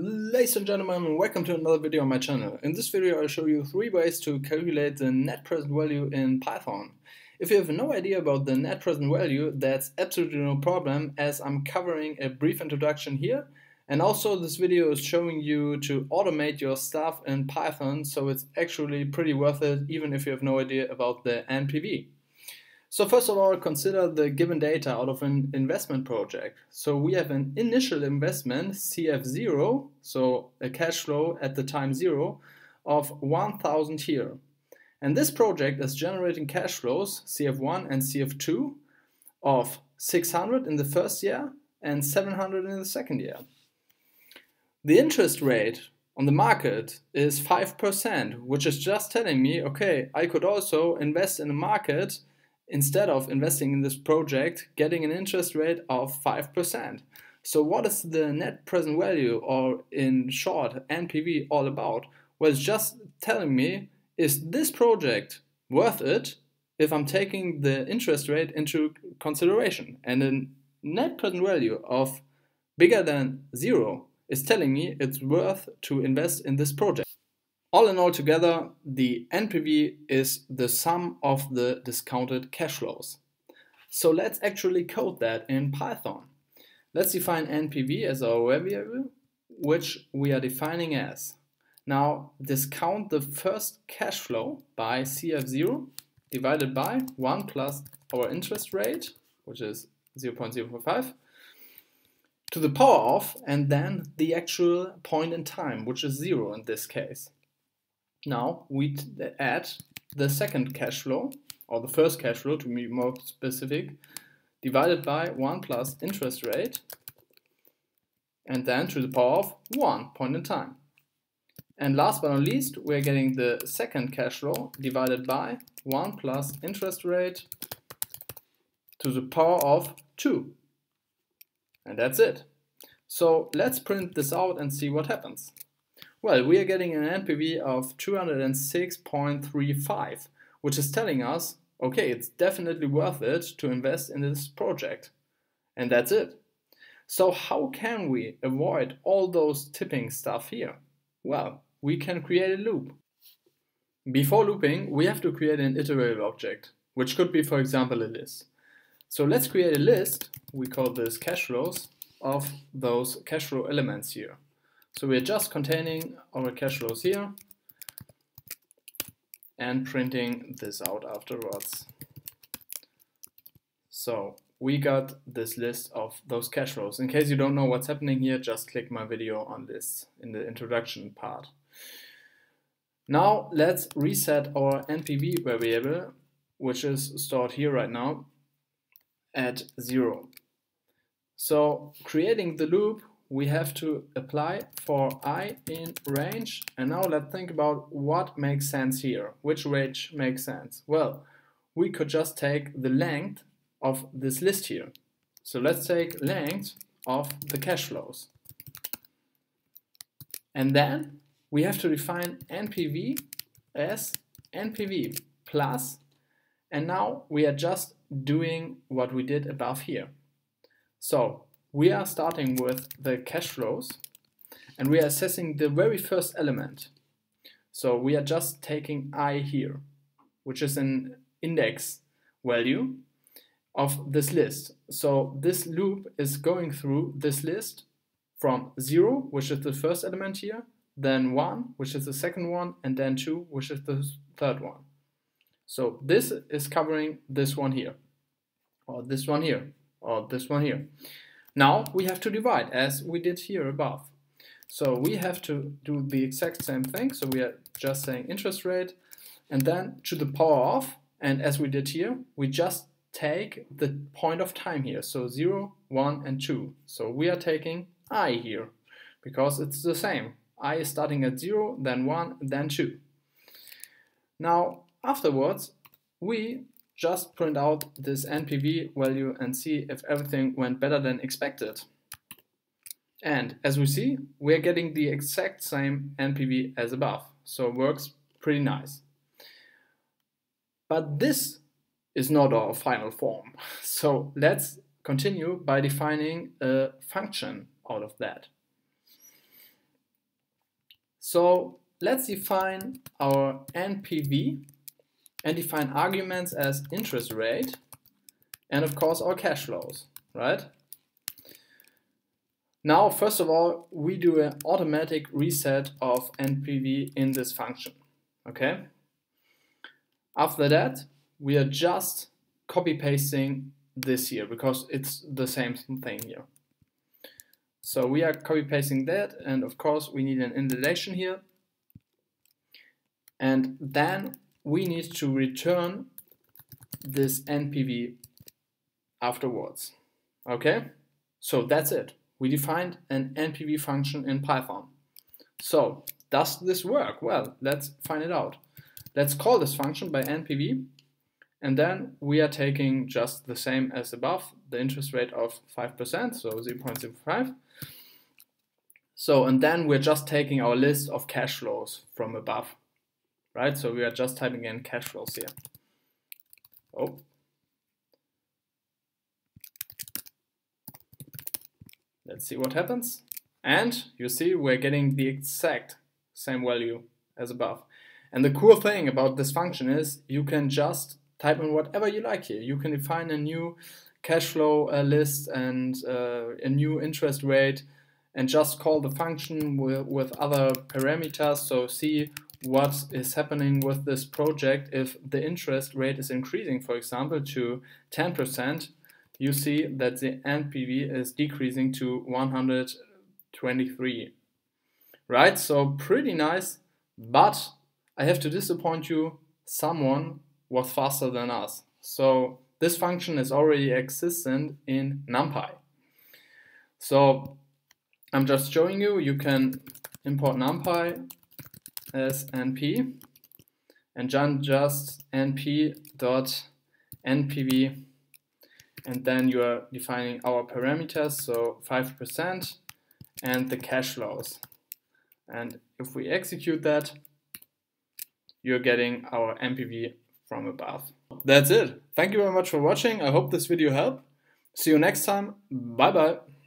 Ladies and gentlemen, welcome to another video on my channel. In this video I'll show you three ways to calculate the net present value in Python. If you have no idea about the net present value, that's absolutely no problem as I'm covering a brief introduction here and also this video is showing you to automate your stuff in Python so it's actually pretty worth it even if you have no idea about the NPV. So first of all, consider the given data out of an investment project. So we have an initial investment, CF0, so a cash flow at the time zero, of 1000 here. And this project is generating cash flows, CF1 and CF2, of 600 in the first year and 700 in the second year. The interest rate on the market is 5%, which is just telling me, okay, I could also invest in a market instead of investing in this project, getting an interest rate of 5%. So what is the net present value or in short NPV all about? Well, it's just telling me is this project worth it if I'm taking the interest rate into consideration and a net present value of bigger than zero is telling me it's worth to invest in this project. All in all together, the NPV is the sum of the discounted cash flows. So let's actually code that in Python. Let's define NPV as our variable, which we are defining as. Now discount the first cash flow by CF0 divided by 1 plus our interest rate, which is 0.045, to the power of, and then the actual point in time, which is 0 in this case. Now we add the second cash flow, or the first cash flow to be more specific, divided by 1 plus interest rate, and then to the power of 1 point in time. And last but not least, we're getting the second cash flow divided by 1 plus interest rate to the power of 2. And that's it. So let's print this out and see what happens. Well, we are getting an NPV of 206.35, which is telling us, okay, it's definitely worth it to invest in this project. And that's it. So how can we avoid all those tipping stuff here? Well, we can create a loop. Before looping, we have to create an iterable object, which could be, for example, a list. So let's create a list, we call this cash flows, of those cash flow elements here. So we're just containing our cash flows here and printing this out afterwards. So we got this list of those cash flows. In case you don't know what's happening here, just click my video on this in the introduction part. Now let's reset our NPV variable, which is stored here right now, at zero. So creating the loop, we have to apply for i in range. And now let's think about what makes sense here. Which range makes sense? Well, we could just take the length of this list here. So let's take length of the cash flows. And then we have to define NPV as NPV plus, and now we are just doing what we did above here. So we are starting with the cash flows and we are assessing the very first element. So we are just taking i here, which is an index value of this list. So this loop is going through this list from 0, which is the first element here, then 1, which is the second one, and then 2, which is the third one. So this is covering this one here, or this one here, or this one here. Now we have to divide as we did here above. So we have to do the exact same thing. So we are just saying interest rate and then to the power of, and as we did here, we just take the point of time here. So 0, 1, and 2. So we are taking i here because it's the same. i is starting at 0, then 1, then 2. Now afterwards, we just print out this NPV value and see if everything went better than expected. And as we see, we're getting the exact same NPV as above, so it works pretty nice. But this is not our final form. So let's continue by defining a function out of that. So let's define our NPV and define arguments as interest rate and of course our cash flows, right? Now, first of all, we do an automatic reset of NPV in this function, okay? After that, we are just copy pasting this here because it's the same thing here. So we are copy pasting that and of course we need an indentation here. And then we need to return this NPV afterwards. Okay, so that's it. We defined an NPV function in Python. So does this work? Well, let's find it out. Let's call this function by NPV and then we are taking just the same as above, the interest rate of 5%, so 0.05. So, and then we're just taking our list of cash flows from above, right? So we are just typing in cash flows here. Oh. Let's see what happens. And you see we're getting the exact same value as above. And the cool thing about this function is you can just type in whatever you like here. You can define a new cash flow uh, list and uh, a new interest rate and just call the function with, with other parameters. So see what is happening with this project if the interest rate is increasing, for example, to 10%, you see that the NPV is decreasing to 123. Right, so pretty nice, but I have to disappoint you, someone was faster than us. So this function is already existent in NumPy. So I'm just showing you, you can import NumPy as np and then just np dot npv and then you are defining our parameters, so 5% and the cash flows. And if we execute that, you're getting our NPV from above. That's it. Thank you very much for watching. I hope this video helped. See you next time. Bye bye.